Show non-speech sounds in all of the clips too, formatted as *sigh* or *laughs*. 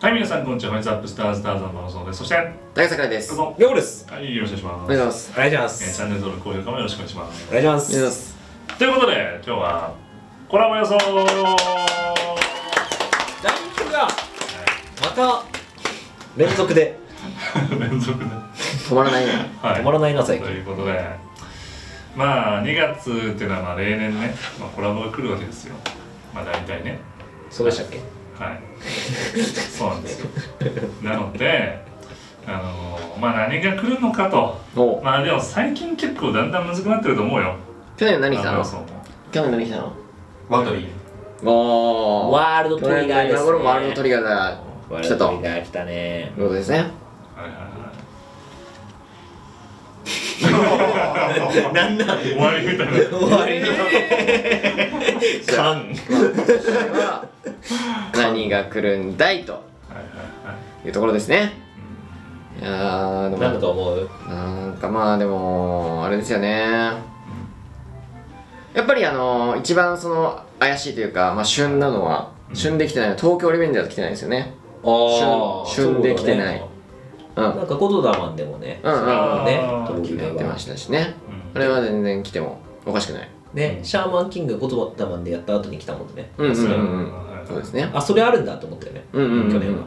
はい、皆さん、こんにちは。ホイツアップスターズターザンの放送です。そして、大桜井です。どうも。ようです。はい、よろしくお願いします。お願いします。お願いしまえーす。チャンネル登録、高評価もよろしくお願いします。お願いします。お願いします。ということで、今日は、コラボ予想ランクがまた連続で *laughs* 連続で。止まらないね。はい。止まらないな最と近。いうことで、まあ、2月っていうのは、まあ、例年ね、まあ、コラボが来るわけですよ。まあ、大体ね。そうでしたっけ？はい。そうなんですよ。なので、あのーまあ、何が来るのかと。おまあ、でも最近結構だんだん難しくなってると思うよ。去年何来たの？あそう去年何来たの？ワトリーおー。ワールドトリガーですね。今頃ワールドトリガーがワール来たと。ドトリガー来たね。ということですね。はいはいなんなん？はい。終わりみたいな。終わり。何が来るんだいとはいはいはい。いうところですね。いやー、でもなんだと思う？なんかまあでも、あれですよね。やっぱりあの一番その怪しいというか、まあ、旬なのは、旬できてないのは東京リベンジャーズ来てないですよね。あ旬旬できてない。うん。うんなんかコトダマンでもね。うんうん。ねあー、トロフィーがやってましたしね。うんあれは全然来てもおかしくない。ね、シャーマンキングコトダマンでやった後に来たもんね。うんうんうんそれうですね。あ、それあるんだと思ったよね。うんうんうん去年は。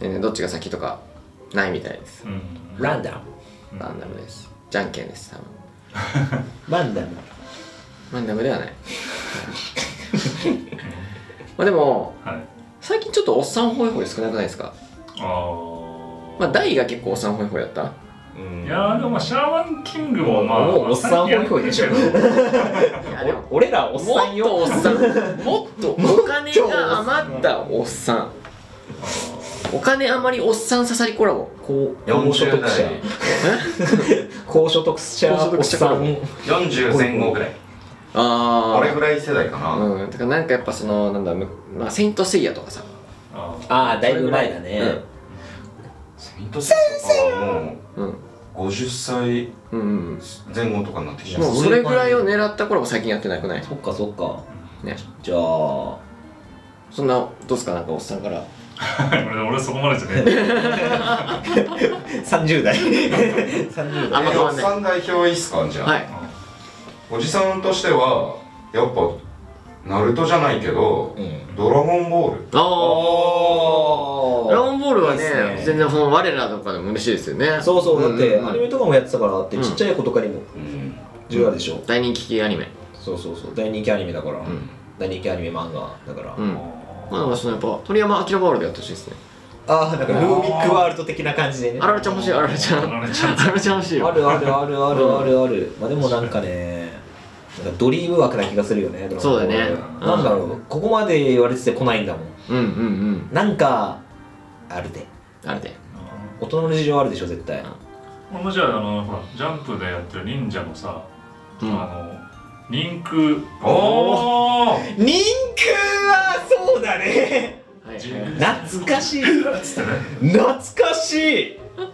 全然どっちが先とかないみたいです。うんランダム。ランダムです。じゃんけんです、多分。ランダム。ランダムではない。まあでも、はい。最近ちょっとおっさんホイホイ少なくないですか？あまあ、大が結構おっさんホイホイやった？あ。いやーでもまあシャーマンキングもまあ、もうおっさんホイホイでしょ。最近やってるけど。いやでもお俺らおっさんよ。もっとおっさん。もっとお金が余ったおっさん。お金あまりおっさん刺さりコラボ。高高所得者。40高所得者おっさん。40前後ぐらい。あ俺ぐらい世代かな、うん。だからなんかやっぱそのなんだむまあ、セイントセイヤとかさ。あああだいぶ前だね。セイントセイヤとかはもうん。う50歳前後とかになってきてもうますそれぐらいを狙ったコラボ最近やってなくない？そっかそっか。ね。じゃあそんなどうっすかなんかおっさんから？*laughs* 俺俺そこまでじゃねえ。*laughs* 30代。30代。あんま変わんないおっさん代表いいっすかじゃあ、はい。おじさんとしてはやっぱナルトじゃないけど、うん。ドラゴンボール。ああおドラゴンボールはねね。全然その我らとかでも嬉しいですよね。そうそうだってんんん。アニメとかもやってたからってうん。ちっちゃい子とかにもうん。重要でしょ。大人気系アニメ。そうそうそう。大人気アニメだから。ん。大人気アニメ漫画だから。うん。まあなんかそのやっぱ鳥山明ワールドやってほしいですね。ああなんかルービックワールド的な感じでね。あられちゃん欲しいあられちゃん。あられちゃんあられちゃん欲しいよ。あるあるある。あるあるある。まあでもなんかねドリーム枠な気がするよねそうだね。なんだろうここまで言われてて来ないんだもん。うんうんうん。なんかあるで。あれで。大人の事情あるでしょ絶対。俺もじゃああのほらジャンプでやってる忍者のさ、うん。あの人空。おお人空はそうだね。はい懐かしい。*laughs* 懐かしい。そう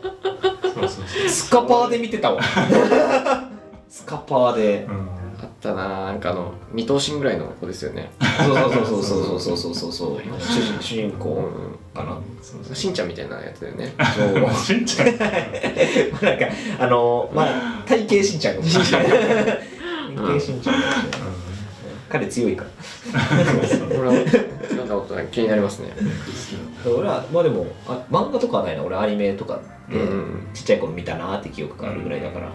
そうそう。スカパーで見てたわ。*laughs* スカパーで。うん。あったななんかあの二頭身ぐらいの子ですよね。そうそうそうそうそうそうそうそうそう *laughs* 主人主人うん。公かな。そうそうしんちゃんみたいなやつだよね。しんちゃんなんかあのまあ体型しんちゃんかもしれない。体型しんちゃんかもしれない彼強いから俺はなんかこと気になりますね。俺はまあでもあ漫画とかはないな。俺アニメとかでうん。うんちっちゃい頃見たなって記憶があるぐらいだから。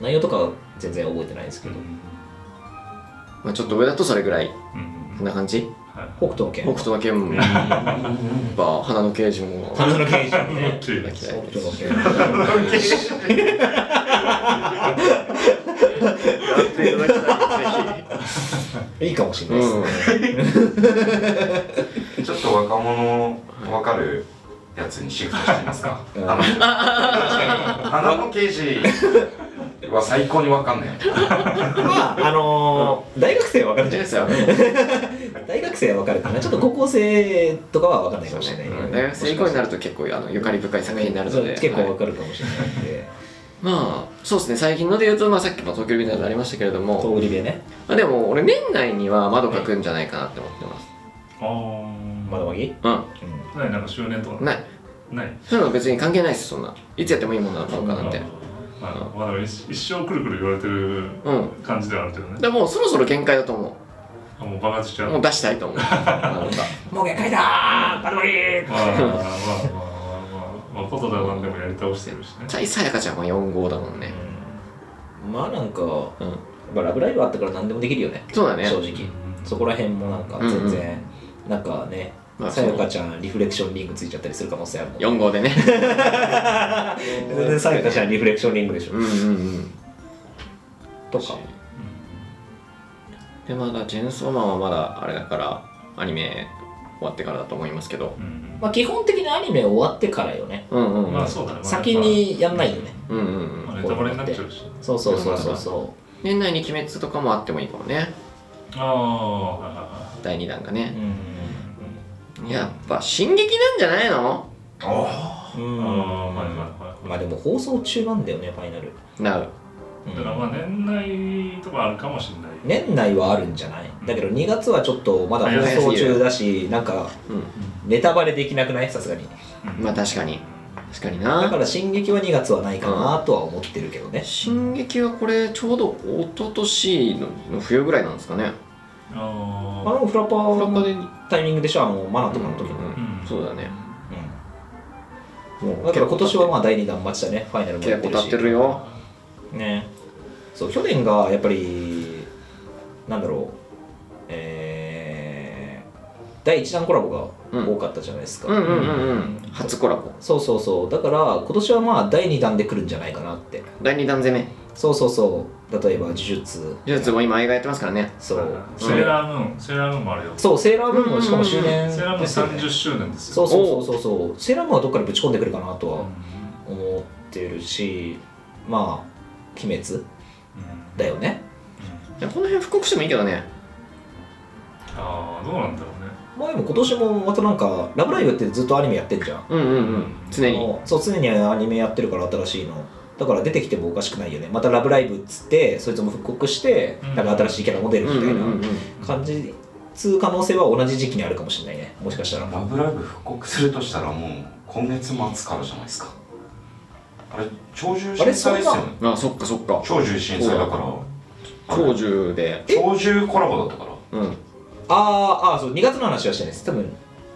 内容とかは全然覚えてないですけどまあちょっと上だとそれぐらいうん。こんな感じ？はい。北斗の拳北斗の拳もやっぱ花の刑事も。花の刑事もね。北斗の拳いいかもしれないですね、ちょっと若者わかるやつにシフトしてみますか。花の刑事は最高にわかんない。まああのー大学生は分かるじゃないですか。大学生は分かるかな。ちょっと高校生とかは分かんないかもしれない、うん大学生以降になると結構あのゆかり深い作品になるので。結構はい分かるかもしれないんで、まあそうですね。最近ので言うと、まあ、さっきも東京リベンジャーズありましたけれども、遠売りでね。まあ、でも俺年内には窓書くんじゃないかなって思ってます。あー。窓マギうんうん。ないなんか周年とか。ない。ない。そういうの別に関係ないですそんな。いつやってもいいもんなのかなんてまあまあでも一一生くるくる言われてるうん。感じではあるけどね。でもうそろそろ限界だと思あもう爆発しちゃう。うもう出したいと思う。*laughs* もう限界だーバルバリー。まあまあまあまあまあまあまあことだなんでもやり倒してるしね対さやかちゃんは4号だもんねまあなんか、うんまあ、ラブライブあったから何でもできるよねそうだね正直そこら辺もなんか全然、なんかねまあさやかちゃんリフレクションリングついちゃったりする可能性あるもん4号でね。*laughs* 全然さやかちゃんリフレクションリングでしょ、うんうんうん。とか。でまだチェーンソーマンはまだあれだからアニメ終わってからだと思いますけど。うんまあ基本的にアニメ終わってからよね。うんうんうん。まあそうだね。先にやんないよね。うんうんうん。まあネタバレになっちゃうしそうそうそうそう。そ年内に鬼滅とかもあってもいいかもね。ああ第2弾がうね。うんやっぱ進撃なんじゃないの？あういああはいはいはまあでも放送中なんだよねファイナル、なううん。いだからまあ年内とかあるかもしれない年内はあるんじゃない？だけど2月はちょっとまだ放送中だしなんかうん。ネタバレできなくない？さすがに。うん。まあ確かに。確かにだかなら進撃は2月はないかなとは思ってるけどね。進撃はこれちょうど一昨年のの冬ぐらいなんですかねああのフラパーフラッパでのタイミングでしょあのマナとかの時の、うん。うんそうだね。うん。もだから今年はまあ第2弾待ちだねファイナルもや結構経ってるし。ってるよ。ね。そう去年がやっぱりなんだろう。えー、第1弾コラボが多かったじゃないですか、うんうんうんうん。初コラボ。そうそうそう。だから今年はまあ第2弾で来るんじゃないかなって。第2弾攻めそうそうそう。例えば呪術。呪術も今映画やってますからね。そう、セーラームーン。セーラームーンもあるよ。そうセーラームーンもしかも周年セーラームーンですよね30周年ですよ。そうそうそうそう。そうセーラームーンはどっかでぶち込んでくるかなとはうん思ってるしまあ鬼滅うん。だよね。いやこの辺復刻してもいいけどね。ああどうなんだろうね。まあでも今年もまたなんか「ラブライブ!」ってずっとアニメやってんじゃん。うんうんうん。常に。そう常にアニメやってるから新しいのだから出てきてもおかしくないよね。また「ラブライブ!」っつってそいつも復刻してうん。なんか新しいキャラも出るみたいな感じつう可能性は同じ時期にあるかもしれないね。もしかしたら。ラブライブ復刻するとしたらもう今月末からじゃないですか。あれ鳥獣震災ですよね。あそっかそっか。鳥獣震災だから。長寿で。鳥獣コラボだったから。うん。あーあーそう。2月の話はしてないです。多分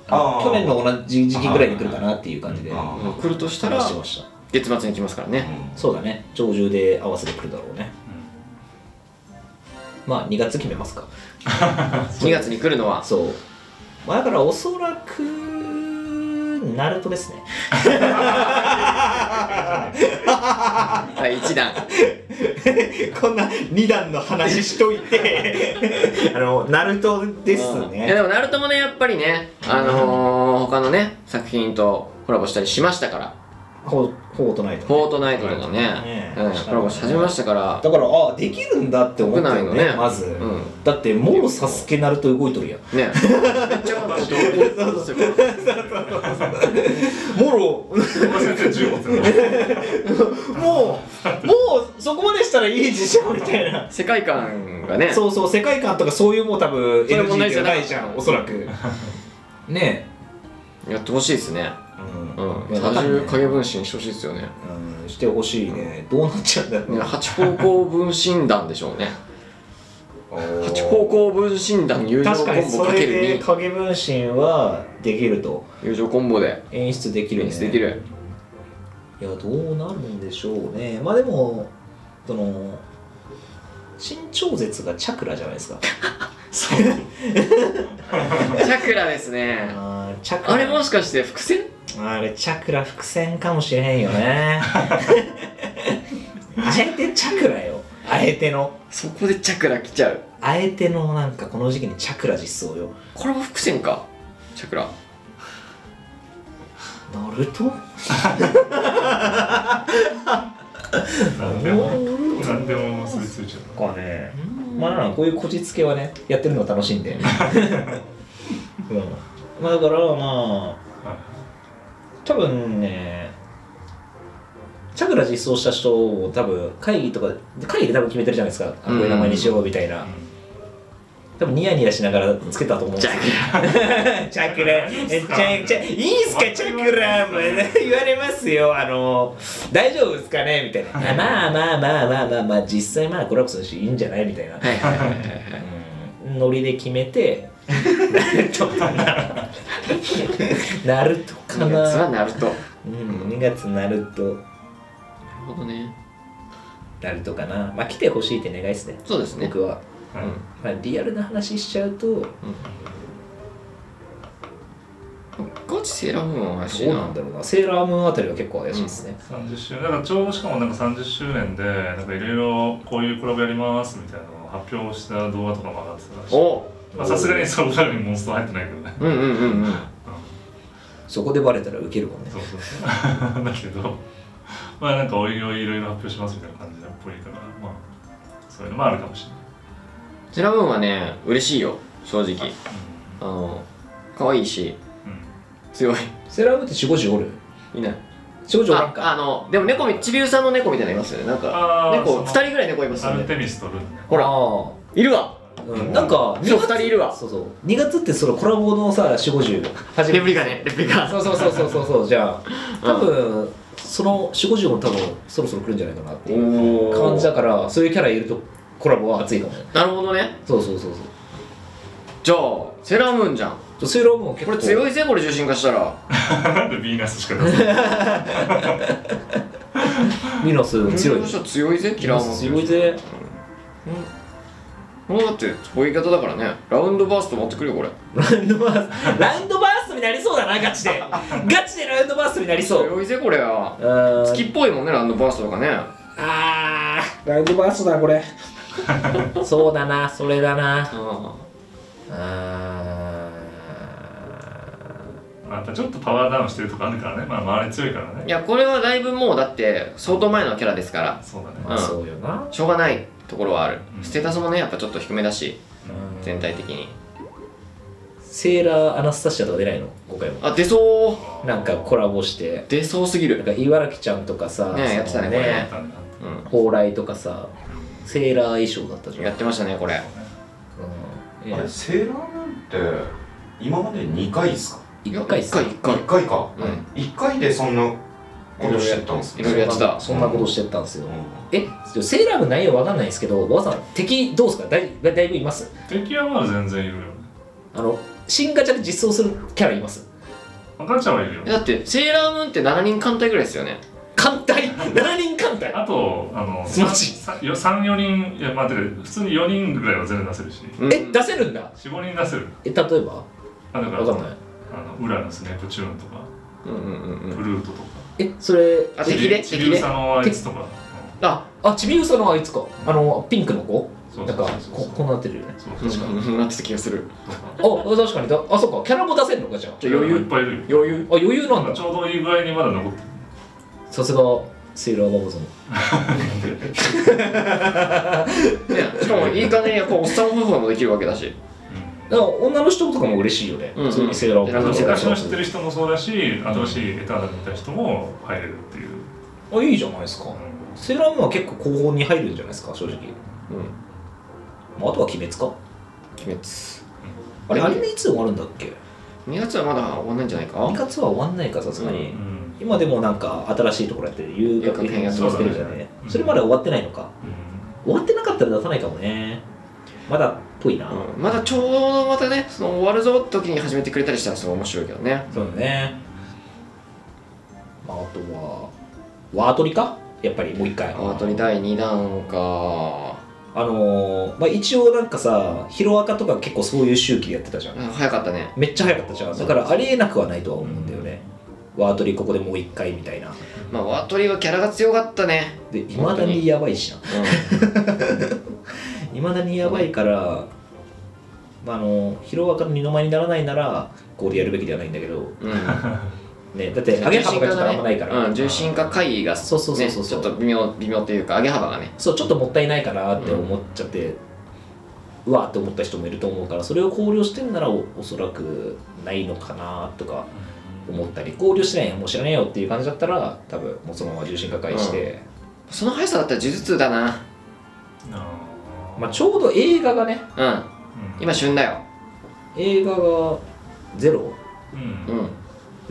去年の同じ時期ぐらいに来るかなっていう感じであ来るとしたら話してました月末に来ますからね。うそうだね。鳥獣で合わせてくるだろうね。まあ2月決めますか。*laughs* 2月に来るのは。そう。まあだからおそらくナルトですね。第1弾こんな2段の話しといて。*laughs* あのナルトですいやねでもナルトもねやっぱりねあのー、他のね作品とコラボしたりしましたからフォートナイトフォートナイトとかねねうん。コラボし始めましたから。だからあできるんだって思ったよねね。まず、うん。だってもろサスケナルト動いとるやん。ね。めっちゃもろ小林先生10持ってるもうもうそこまでしたらいいでしょみたいな。世界観がね。そうそう世界観とかそういうもう多分 NG じゃな。いじゃんおそらく。ねやってほしいですね。えうん。多重影分身してほしいですよね。うん。してほしいね。どうなっちゃうんだろう。ね八方向分身団でしょうね。八方向分身団友情コンボかける2影分身はできると。友情コンボで。演出できるね。演出できる。いやどうなるんでしょうね。まあでもその新超絶がチャクラじゃないですか。*laughs* *laughs* チャクラですね。あれもしかして伏線あれチャクラ伏線かもしれへんよね。*laughs* あえてチャクラよ。あえての。そこでチャクラ来ちゃう。あえてのなんかこの時期にチャクラ実装よ。これも伏線か？チャクラ。ナルト？何でも何でも結びついちゃう。かねまあなんかこういうこじつけはねやってるの楽しいんで、*laughs* うん、まあだからまあ多分ねチャクラ実装した人を多分会議とか会議で多分決めてるじゃないですか、あこういう名前にしようみたいな、多分ニヤニヤしながらつけたと思うんですよ。チャクラ。えチャいいんすかチャクラ。言われますよ。あの大丈夫ですかね？みたいな。まあまあまあまあまあまあ実際まあコラボするしいいんじゃない？みたいな、ノリで決めて *laughs* ナルトかな。ナルトか2月はなナルト。なるうん2月ナルト。ほどね。ナルトかな。まあ来てほしいって願いですね。そうですね。僕は、はいまあ、リアルな話しちゃうと。ガチセーラームーンは怪しいな。どうなんだろうな。セーラームーンあたりは結構怪しいですね、30周年。だからちょうどしかもなんか30周年でなんかいろいろこういうコラボやりますみたいなのを発表した動画とかも上がってたらしい。おまあさすがにその裏にモンスター入ってないけどね。うんうんうんうん。そこでバレたらウケるもんね。そうそうそう。*laughs* だけどまあなんかおいおいいろいろ発表しますみたいな感じっぽいからまあそういうのもあるかもしれない。セーラームーンはね嬉しいよ正直。あの可愛いしうん。強い。セーラームーンって4 5 0おる？いない。4 5 0おらんあか。あのでも猫みちびうさんの猫みたいなのいますよね。なんか猫その2人ぐらい猫いますよね。アルテミスとルンね。ほら。あいるわ。ーうん、なんかそう二人いるわ。そうそう。2月ってそのコラボのさ4 5 0初レプリカねレプリカ。そうそうそうそうそう。そうじゃあ多分、その4 5 0も多分そろそろ来るんじゃないかなっていうお感じだからそういうキャラいるとコラボは熱いかも。ねなるほどね。そうそうそうそう。じゃあセーラームーンじゃん。セーラームーンも結構。これ強いぜこれ重心化したら。*laughs* なんでヴィーナスしか出せない？*laughs* ミノス強いそしたら強いぜキラーも強いぜこれだってこういう言い方だからね。ラウンドバースト持ってくるよこれ。ラウンドバースラウンドバーストになりそうだなガチで。ガチでラウンドバーストになりそう。強いぜこれは。あ月っぽいもんねラウンドバーストとかね。あー。ラウンドバーストだこれ。*laughs* そうだなそれだな。ああまあやっぱちょっとパワーダウンしてるとかあるからね。まあ周り強いからね。いやこれはだいぶもうだって相当前のキャラですから。そうだね。ーまあそうよな。しょうがないところはある、うん。ステータスもねやっぱちょっと低めだしうん。全体的に。セーラーアナスタシアとか出ないの？今回も。あ出そう。なんかコラボして。出そうすぎる。なんか茨城ちゃんとかさねやってたねこれ。ねやったん。蓬莱とかさセーラー衣装だったじゃん。んやってましたねこれ。うん。あれセーラームーンって今まで2回ですか？一回っす一回一回。1回か、うん。1回でそんなことしてたんですいろいろやってた。そんなことしてたんですよ、うえセーラーム内容わかんないんですけど馬場さん敵どうですか？だいだいぶいます？敵はまだ全然いるよ。ねあの新ガチャで実装するキャラいます？ガチャはいるよ。だってセーラームーンって7人艦隊ぐらいですよね。艦隊？*laughs* 7人艦隊？あとあのマジ？34人いやまあてか普通に4人ぐらいは全然出せるし。うん。え出せるんだ？45人出せる。え例えば？あだからわかんない。あのウラヌスネプチューンとか。うんうんうんうん。プルートとか。えそれあ敵で敵で。チリウサのあああちびうさのあいつか。あのピンクの子。そうなんかここうなってるよね。そう確かに。うんなってた気がする。あ確かに。だあそっか。キャラも出せるのかじゃ余裕いっぱいいるよ余裕。あ余裕なんだ。ちょうどいい具合にまだ残ってる。さすがセーラーバボさんねしかもいい感じにやっぱおっさん夫婦もできるわけだし。だから女の人とかも嬉しいよね、うんうん。普通にセーラーバ昔の知ってる人もそうだし新しいエターナルみた人も入れるっていう、あいいじゃないですか。セーラームーンは結構後方に入るんじゃないですか正直、うん。まあ、あとは鬼滅か。鬼滅。あれアニメいつ終わるんだっけ？2月はまだ終わんないんじゃないか？2月は終わんないかさすがに、うん。今でもなんか新しいところやってる遊学編やってますてるじゃない、そうだねそれまで終わってないのか。うん。終わってなかったら出さないかもね。まだっぽいな、うん。まだちょうどまたねその終わるぞって時に始めてくれたりしたらすごい面白いけどね。そうだね、まあ、あとはワートリか？やっぱりもう一回。アートに第2弾か。あのーまあ、一応なんかさヒロアカとか結構そういう周期でやってたじゃん。あ早かったね。めっちゃ早かったじゃん。だからありえなくはないとは思うんだよね、ワートリここでもう一回みたいな。まあワートリーはキャラが強かったね。でいまだにやばいしな。ういま *laughs* *laughs* だにやばいから、まあ、あのヒロアカの二の舞にならないならここでやるべきではないんだけど、んうんね、だって上げ幅がちょっとあんまないから、うん、重心化回避がそうそうそうそう。ねちょっと微妙微妙というか上げ幅がね。そうちょっともったいないかなって思っちゃって、うわーって思った人もいると思うからそれを考慮してんならおおそらくないのかなとか思ったり考慮してないよもう知らねえよっていう感じだったら多分もうそのまま重心化回して、その速さだったら呪術だな。あまあ、ちょうど映画がねうん。今旬だよ。映画がゼロ？うん。うん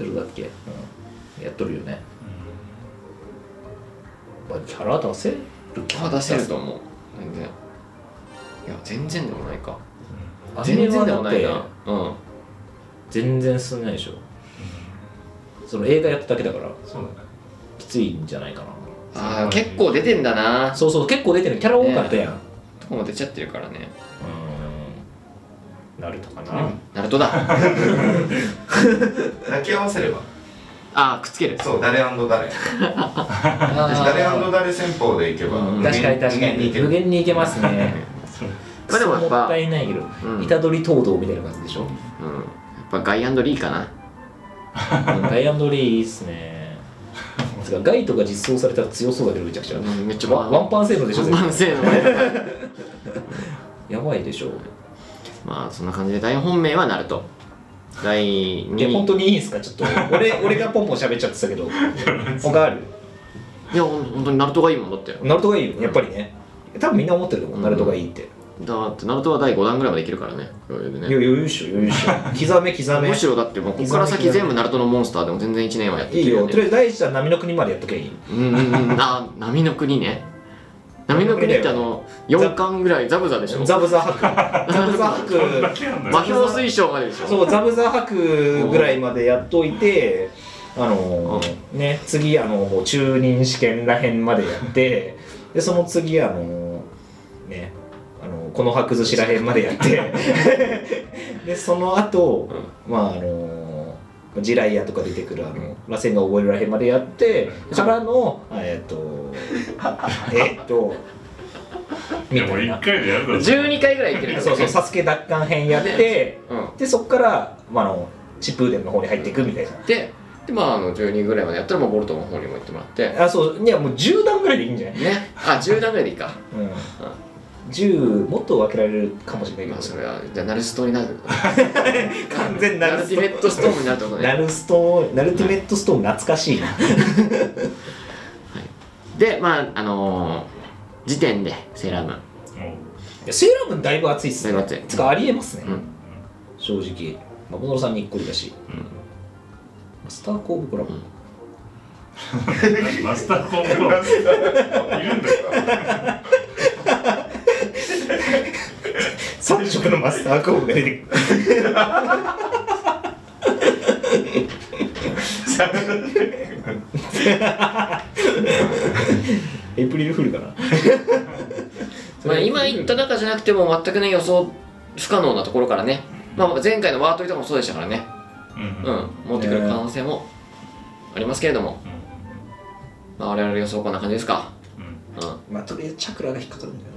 ゼロだっけ、うん、やっとるよね、まあ、キャラ出せるキャラ出せると思う。全然。いや全然でもないか。アニメ全然でもないな。うん。全然進んでないでしょ。その映画やっただけだからそうだね。きついんじゃないかな。ああ結構出てんだな。そうそう結構出てる。キャラ多かったやん、とこも出ちゃってるからね。うん。ナルトかな、ナルトだ *laughs* 抱き合わせれば。ああくっつける。そう誰誰誰誰戦法でいけばうん。確かに確かに。無限にいけますね。*laughs* まあでもやっぱもったいないけど、うん。虎杖東堂みたいな感じでしょ、うん。やっぱガイアンドリーかな。うんガイアンドリーいいっすね。つかガイとか実装されたら強そうだけどめちゃくちゃ、うんめっちゃワワンパンセーブでしょ？絶対万世のやばいでしょまあそんな感じで大本命はナルト第え本2当にいいんすか？ちょっと *laughs* 俺俺がポンポン喋っちゃってたけど。*laughs* 他ある？いや本当にナルトがいいもんだって。ナルトがいいよね。やっぱりね。多分みんな思ってると思う、ナルトがいいって。だってナルトは第5弾ぐらいまでいけるからね。余裕でね。いや余裕っしょ余裕っしょ。*laughs* 刻め刻め。むしろだってもうここから先全部ナルトのモンスターでも全然1年はやっていいよ。とりあえずず第一弾波の国までやっとけばいい。うんうんうん。あ波の国ね波の国ってあの4巻ぐらいザブザでしょ？ザブザハクザブザハクこんだけなんだよ魔法水晶まででしょ？そうザブザハクぐらいまでやっといてあのーね次あのもう中任試験らへんまでやってでその次あのーねあのこの葉崩しらへんまでやって。*laughs* でその後、まああのー地雷屋とか出てくるあの螺旋が覚えるらへんまでやってからのあえっと *laughs* えっといやもう1回でやるだろ。12回ぐらいいけるそうそう、サスケ奪還編やって、うん。で、そっから、まあ、あの、チップーデンの方に入っていくみたいででまああの12ぐらいまでやったらもうボルトの方にも行ってもらって。な。あ、そう、いや、もう10段ぐらいでいいんじゃない？ね。あ10段ぐらいでいいか。うん。10、もっと分けられるかもしれないけど、まあそれはじゃあナルストになる。*laughs* 完全ナナルテルストィメットストームになるってことね。ナルストナルティメットストーン懐かしいな。*laughs* でまああのー時点でセーラームーン。もいやセーラームーンだいぶ熱いっすね。だいぶ熱い。つか、ありえますね。うん。正直。まあ、ボノロさんにっこりだし。マスターコーブコラボ。う *laughs* マスターコンプロいるんだよ3色のマスターコーブが出てくる。エイプリルフールかな。まあ、今言った中じゃなくても全くね予想不可能なところからね、まあ、前回のワートリとかもそうでしたからね、うんうん。うん、持ってくる可能性もありますけれども、まあ、我々予想こんな感じですか、うん。うん、まあ、とりあえずチャクラが引っかかるんだよ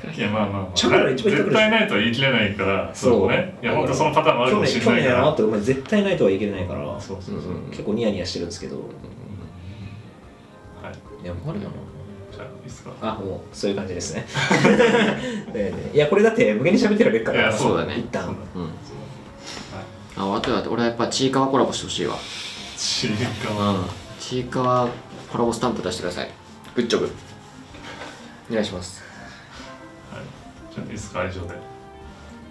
*laughs* いやまあまあまあ。チャクラ一番絶対ないとは言い切れないからそうね。いや本当そのパターンもあるかもしれ去年ないから。やなってお前絶対ないとは言い切れないから。そうそうそう。うん結構ニヤニヤしてるんですけど。はい。いやあるよな。じゃあいいっすか。あもうそういう感じですね。*laughs* ね。いやこれだって無限に喋ってるべきから。いやそうだね。一旦。うん。ああとは俺はやっぱちいかわコラボしてほしいわちいかわ。うん。ちいかわコラボスタンプ出してください。グッジョブ。お願いします。はいじゃあいいっすか以上で。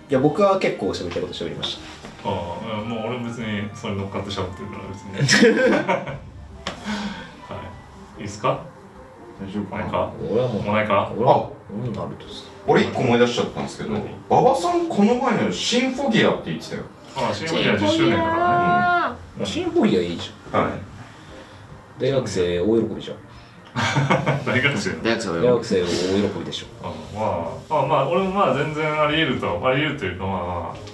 いや僕は結構喋りたいこと喋りましああもう俺別にそれ乗っかってしゃべってるから別に。*laughs* はい。いいっすか？大丈夫かな？俺はもうもうないか？俺は俺もナルトです俺一個思い出しちゃったんですけど何？馬場さんこの前のシンフォギアって言ってたよ。ああシンフォニア10周年だからね。まあシンフォニア。いいじゃん。はい。大学生大喜びじゃん *laughs* 大学生大学生大は学生大喜びでしょ。あまあ、あまあ俺もまあ全然あり得るとあり得るというかまあ、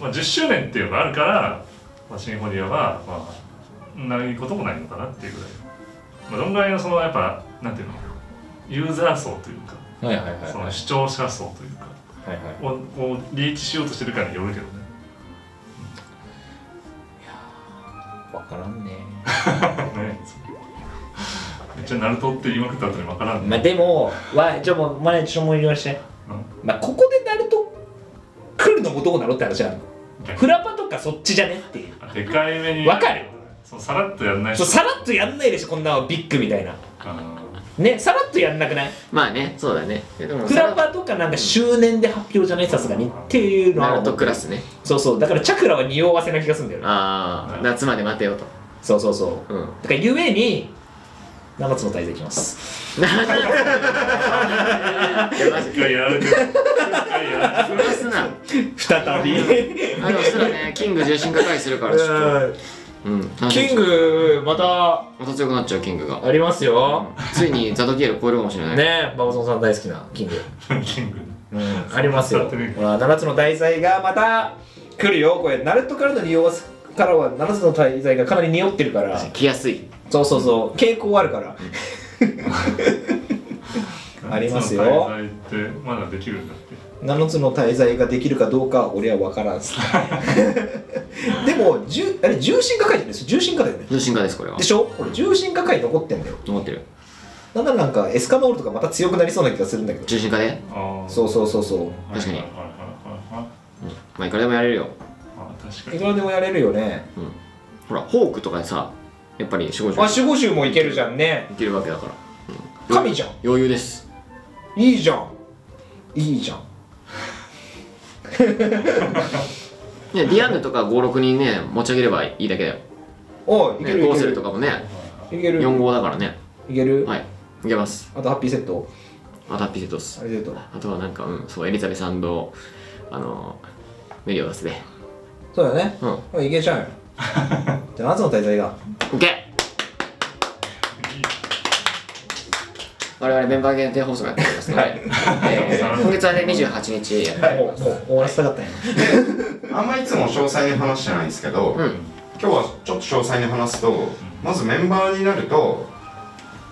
まあ、10周年っていうのがあるから、まあ、シンフォニアはまあないこともないのかなっていうぐらい、まあ、どんぐらいのそのやっぱなんていうのユーザー層というかはいはいはいはい。その視聴者層というかはいはい。ををリーチしようとしてるかによるけどね。分からんね。*laughs* ねめっちゃナルトって言いまくった後に分からんねまあでもわちょもうまあちょっともう言わしてうん。まあここでナルト来るのもどうなのって話あるの。逆フラパとかそっちじゃねっていう。あでかいめに。わかる。そうさらっとやんないそうさらっとやんないでしょこんなビッグみたいな。うん。ねさらっとやんなくない？まあねそうだね。でもクラパとかなんか周年で発表じゃない？さすがに。っていうのは。ナルトクラスね。そうそう。だからチャクラは匂わせな気がするんだよね。ああ夏まで待てよと。そうそうそう。うん。だからゆえに7つの大罪いきます。再び。あでもそしたらねキング重心化回するからちょっと。うん。キングまた。また強くなっちゃうキングが。ありますよ。ついにザドキエル超えるかもしれない。ねババゾンさん大好きなキング。るキング。うんありますよ。*laughs* ほら7つの大罪がまた来るよ。これナルトからの匂わせからは7つの大罪がかなり匂ってるから。来やすい。そうそうそう。傾向あるから。ありますよ。その滞在ってまだできるんだって。7つの大罪ができるかどうか俺は分からんす。*laughs* でもじゅあれ重心化会じゃないです重心化だよ。ね重心化ですこれは。でしょ？これ重心化会残ってんだよ。思ってる。なんならなんかエスカノールとかまた強くなりそうな気がするんだけど。重心化で？ああそうそうそうそう。確かに。はいはいはいはいはい。まあいくらでもやれるよ。あ確かいにくらでもやれるよね。うん。ほらホークとかでさやっぱり守護あ神守護神もいけるじゃんね。いけるわけだから。神じゃん。余裕です。いいじゃん。いいじゃん。ねディアンヌとか56人ね持ち上げればいいだけだよ。おいいけねゴーセルとかもねいける。4号だからね。いける。はい。いけます。あとハッピーセット。あタッピセトスあれセットあとはなんかうんそうエリザベスあのメリオダスでそうだね。うん。おいいけちゃうよ。*laughs* じゃあ7つの大罪が。OK 我々メンバー限定放送がやっておりますので、えー今月はね28日やってもうもう終わらせたかったんやあんまりいつも詳細に話してないんですけど、うん。今日はちょっと詳細に話すとまずメンバーになると、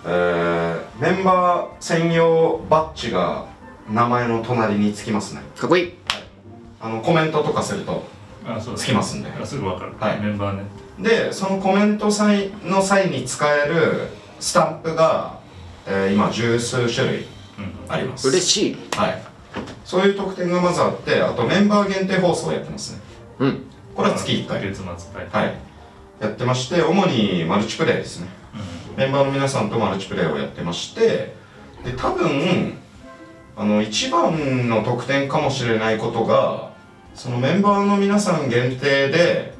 えーメンバー専用バッジが名前の隣につきますね。かっこいい。あのコメントとかするとつきますんで。あすぐわかる、はい。メンバーね。でそのコメント際の際に使えるスタンプが、えー今十数種類うんあります。嬉しい。はい。そういう特典がまずあってあとメンバー限定放送をやってますね。うん。これは月1回。月末はい、はい。やってまして主にマルチプレイですね。メンバーの皆さんとマルチプレイをやってましてで多分あの一番の特典かもしれないことがそのメンバーの皆さん限定で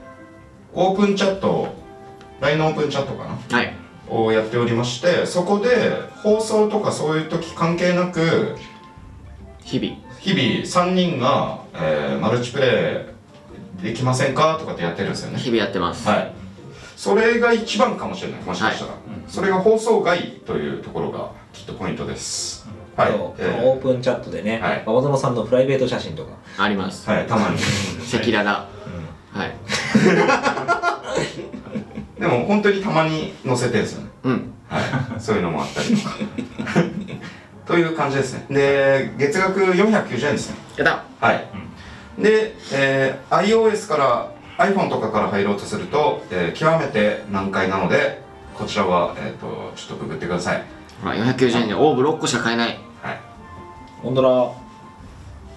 オープンチャット LINE のオープンチャットかな？はい。をやっておりましてそこで放送とかそういう時関係なく日々。日々3人が、えーマルチプレイできませんかとかってやってるんですよね。日々やってます。はい。それが一番かもしれないもしかしたら、それが放送外というところがきっとポイントです、はい、オープンチャットでねはい。馬場園さんのプライベート写真とか。あります。ーはいたまに。赤裸々。はい。*laughs* でも本当にたまに載せてるんですよね。うん。はい。そういうのもあったりとか。*laughs* という感じですね。で月額490円ですね。やった。はい、で、えー iOS から iPhone とかから入ろうとすると、えー極めて難解なのでこちらは、えー、とちょっとググってくださいほら490円でオーブ6個しか買えない。はい。本当だ。オ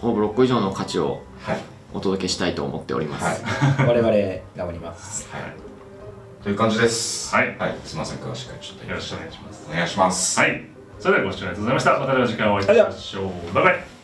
ーブ6個以上の価値をはい。お届けしたいと思っております、はい。*laughs* 我々頑張ります。はい、という感じです。はい。はい、すみません。詳しくちょっとよろしくお願いします。お願いします。はい。それではご視聴ありがとうございました。また次回お会いしましょう。バイバイ